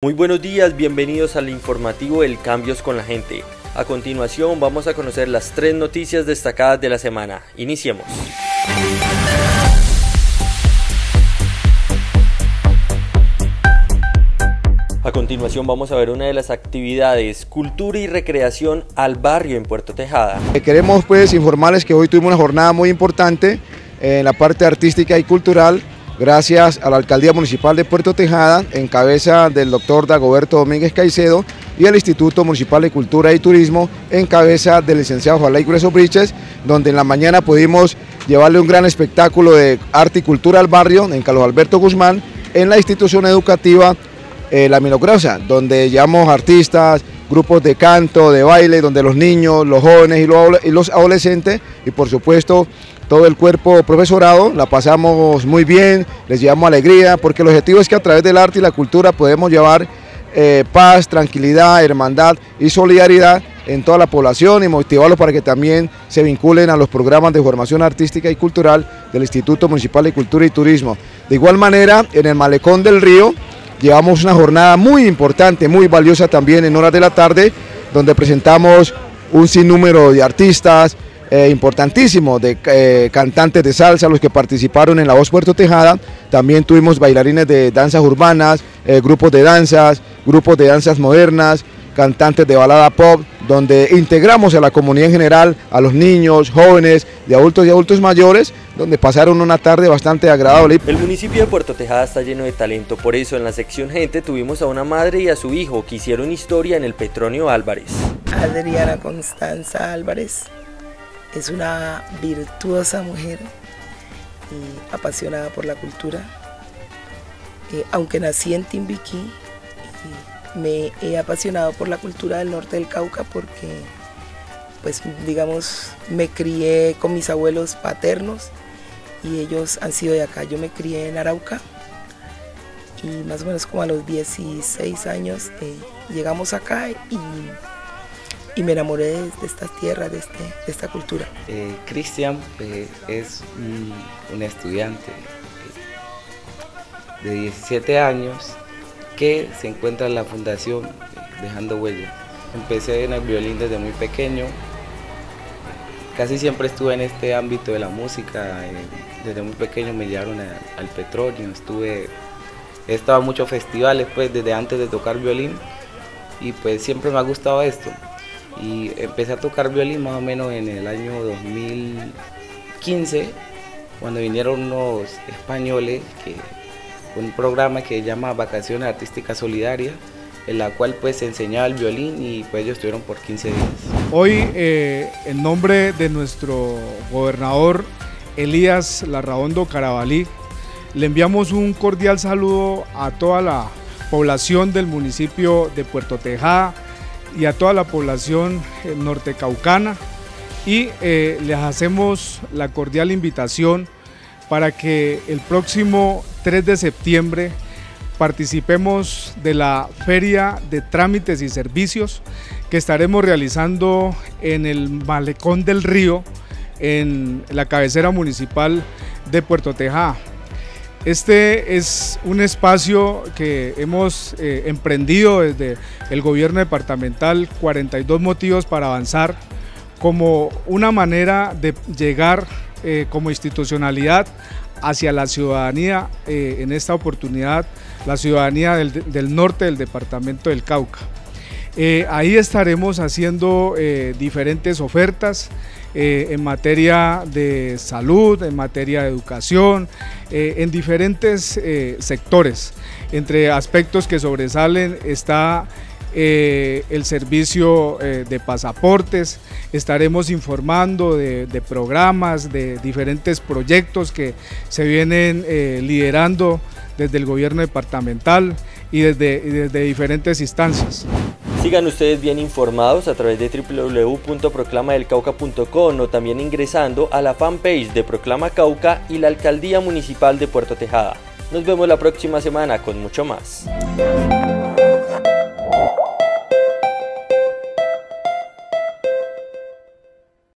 Muy buenos días, bienvenidos al informativo El Cambios con la Gente. A continuación vamos a conocer las tres noticias destacadas de la semana. Iniciemos. A continuación vamos a ver una de las actividades, cultura y recreación al barrio en Puerto Tejada. Queremos pues informarles que hoy tuvimos una jornada muy importante en la parte artística y cultural gracias a la Alcaldía Municipal de Puerto Tejada, en cabeza del doctor Dagoberto Domínguez Caicedo, y el Instituto Municipal de Cultura y Turismo, en cabeza del licenciado Juan Grueso Briches, donde en la mañana pudimos llevarle un gran espectáculo de arte y cultura al barrio, en Carlos Alberto Guzmán, en la institución educativa eh, La Milogrosa, donde llevamos artistas, grupos de canto, de baile, donde los niños, los jóvenes y los adolescentes, y por supuesto todo el cuerpo profesorado, la pasamos muy bien, les llevamos alegría, porque el objetivo es que a través del arte y la cultura podemos llevar eh, paz, tranquilidad, hermandad y solidaridad en toda la población y motivarlos para que también se vinculen a los programas de formación artística y cultural del Instituto Municipal de Cultura y Turismo. De igual manera, en el Malecón del Río llevamos una jornada muy importante, muy valiosa también en horas de la tarde, donde presentamos un sinnúmero de artistas, eh, importantísimo de eh, cantantes de salsa, los que participaron en La Voz Puerto Tejada. También tuvimos bailarines de danzas urbanas, eh, grupos de danzas, grupos de danzas modernas, cantantes de balada pop, donde integramos a la comunidad en general, a los niños, jóvenes, de adultos y adultos mayores, donde pasaron una tarde bastante agradable. El municipio de Puerto Tejada está lleno de talento, por eso en la sección gente tuvimos a una madre y a su hijo que hicieron historia en el Petronio Álvarez. Adriana Constanza Álvarez, es una virtuosa mujer y apasionada por la cultura. Eh, aunque nací en Timbiquí, me he apasionado por la cultura del norte del Cauca porque, pues, digamos, me crié con mis abuelos paternos y ellos han sido de acá. Yo me crié en Arauca y más o menos como a los 16 años eh, llegamos acá y y me enamoré de, estas tierras, de, este, de esta cultura. Eh, Cristian eh, es un, estudiante de 17 años que se encuentra en la fundación Dejando Huellas. Empecé en el violín desde muy pequeño, casi siempre estuve en este ámbito de la música, eh, desde muy pequeño me llevaron al petróleo, estuve, he estado en muchos festivales pues desde antes de tocar violín y pues siempre me ha gustado esto y empecé a tocar violín más o menos en el año 2015 cuando vinieron unos españoles que un programa que se llama Vacaciones Artísticas Solidarias en la cual pues se enseñaba el violín y pues ellos estuvieron por 15 días. Hoy eh, en nombre de nuestro gobernador Elías Larraondo Carabalí le enviamos un cordial saludo a toda la población del municipio de Puerto Tejada, y a toda la población eh, nortecaucana. Y eh, les hacemos la cordial invitación para que el próximo 3 de septiembre participemos de la Feria de Trámites y Servicios que estaremos realizando en el Malecón del Río, en la cabecera municipal de Puerto Tejada. Este es un espacio que hemos eh, emprendido desde el gobierno departamental, 42 motivos para avanzar, como una manera de llegar eh, como institucionalidad hacia la ciudadanía, eh, en esta oportunidad, la ciudadanía del, norte del departamento del Cauca. ahí estaremos haciendo diferentes ofertas, eh, en materia de salud, en materia de educación, eh, en diferentes eh, sectores. Entre aspectos que sobresalen está el servicio de pasaportes, estaremos informando de, programas, de diferentes proyectos que se vienen liderando desde el gobierno departamental y desde diferentes instancias. Sigan ustedes bien informados a través de www.proclamadelcauca.com o también ingresando a la fanpage de Proclama Cauca y la Alcaldía Municipal de Puerto Tejada. Nos vemos la próxima semana con mucho más. Oh.